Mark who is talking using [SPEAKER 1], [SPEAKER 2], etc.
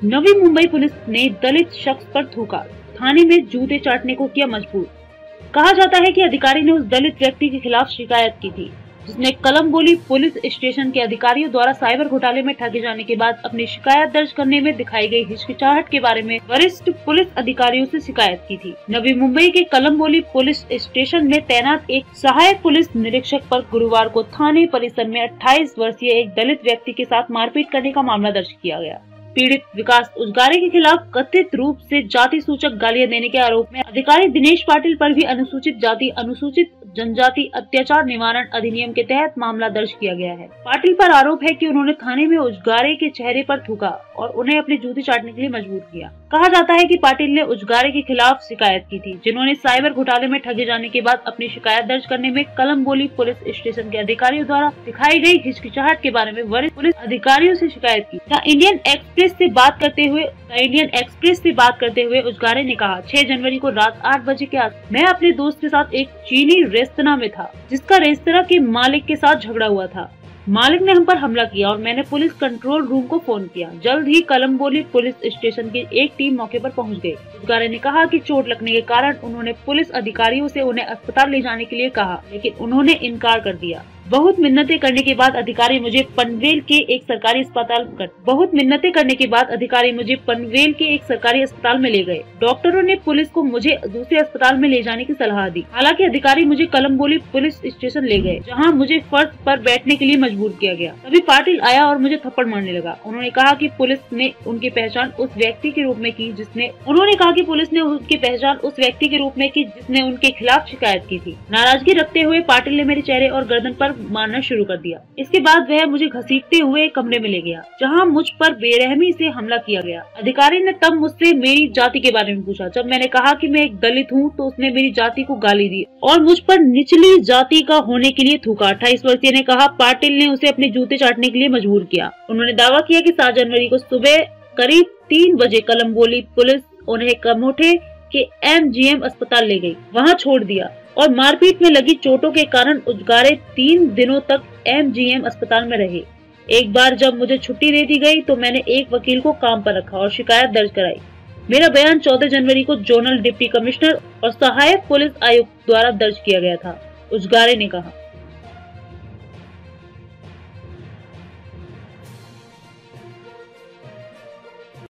[SPEAKER 1] Navi Mumbai police ने दलित शख्स पर थूका थाने में जूते चाटने को किया मजबूर। कहा जाता है कि अधिकारी ने उस दलित व्यक्ति के खिलाफ शिकायत की थी, जिसने कलम बोली पुलिस स्टेशन के अधिकारियों द्वारा साइबर घोटाले में ठगे जाने के बाद अपनी शिकायत दर्ज करने में दिखाई गई हिचकिचाहट के बारे में वरिष्ठ पुलिस अधिकारियों से शिकायत की थी। नवी मुंबई के कलम बोली पुलिस स्टेशन में तैनात एक सहायक पुलिस निरीक्षक पर गुरुवार को थाने परिसर में 28 वर्षीय एक दलित व्यक्ति के साथ मारपीट करने का मामला दर्ज किया गया। पीड़ित विकास उजगारे के खिलाफ कथित रूप से जाति सूचक गालियाँ देने के आरोप में अधिकारी दिनेश पाटिल पर भी अनुसूचित जाति, अनुसूचित जनजाति अत्याचार निवारण अधिनियम के तहत मामला दर्ज किया गया है। पाटिल पर आरोप है कि उन्होंने थाने में उजगारे के चेहरे पर थूका। और उन्हें अपनी जूती चाटने के लिए मजबूर किया। कहा जाता है कि पाटिल ने उजगारे के खिलाफ शिकायत की थी, जिन्होंने साइबर घोटाले में ठगे जाने के बाद अपनी शिकायत दर्ज करने में कलम बोली पुलिस स्टेशन के अधिकारियों द्वारा दिखाई गई हिचकिचाहट के बारे में वरिष्ठ पुलिस अधिकारियों से शिकायत की। इंडियन एक्सप्रेस से बात करते हुए इंडियन एक्सप्रेस से बात करते हुए उजगारे ने कहा, छह जनवरी को रात आठ बजे के आस, मैं अपने दोस्त के साथ एक चीनी रेस्तरा में था, जिसका रेस्तरा के मालिक के साथ झगड़ा हुआ था। मालिक ने हम पर हमला किया और मैंने पुलिस कंट्रोल रूम को फ़ोन किया। जल्द ही कलम्बोली पुलिस स्टेशन की एक टीम मौके पर पहुँच गई। अधिकारी ने कहा कि चोट लगने के कारण उन्होंने पुलिस अधिकारियों से उन्हें अस्पताल ले जाने के लिए कहा, लेकिन उन्होंने इनकार कर दिया। बहुत मिन्नतें करने के बाद अधिकारी मुझे पनवेल के एक सरकारी अस्पताल कर, बहुत मिन्नतें करने के बाद अधिकारी मुझे पनवेल के एक सरकारी अस्पताल में ले गए। डॉक्टरों ने पुलिस को मुझे दूसरे अस्पताल में ले जाने की सलाह दी। हालाँकि अधिकारी मुझे कलम्बोली पुलिस स्टेशन ले गए, जहाँ मुझे फर्श पर बैठने के लिए मजबूर किया गया। तभी पाटिल आया और मुझे थप्पड़ मारने लगा। उन्होंने कहा की पुलिस ने उनकी पहचान उस व्यक्ति के रूप में की जिसने, उन्होंने कहा की पुलिस ने उनकी पहचान उस व्यक्ति के रूप में की जिसने उनके खिलाफ शिकायत की थी। नाराज़गी रखते हुए पाटिल ने मेरे चेहरे और गर्दन पर मारना शुरू कर दिया। इसके बाद वह मुझे घसीटते हुए कमरे में ले गया, जहाँ मुझ पर बेरहमी से हमला किया गया। अधिकारी ने तब मुझसे मेरी जाति के बारे में पूछा। जब मैंने कहा कि मैं एक दलित हूँ तो उसने मेरी जाति को गाली दी और मुझ पर निचली जाति का होने के लिए थूका। अट्ठाईस वर्षीय ने कहा, पाटिल ने उसे अपने जूते चाटने के लिए मजबूर किया। उन्होंने दावा किया की सात जनवरी को सुबह करीब तीन बजे कलम्बोली पुलिस उन्हें कमोठे के एमजीएम अस्पताल ले गई, वहाँ छोड़ दिया और मारपीट में लगी चोटों के कारण उजगारे तीन दिनों तक एमजीएम अस्पताल में रहे। एक बार जब मुझे छुट्टी दे दी गई तो मैंने एक वकील को काम पर रखा और शिकायत दर्ज कराई। मेरा बयान 14 जनवरी को जोनल डिप्टी कमिश्नर और सहायक पुलिस आयुक्त द्वारा दर्ज किया गया था उजगारे ने कहा।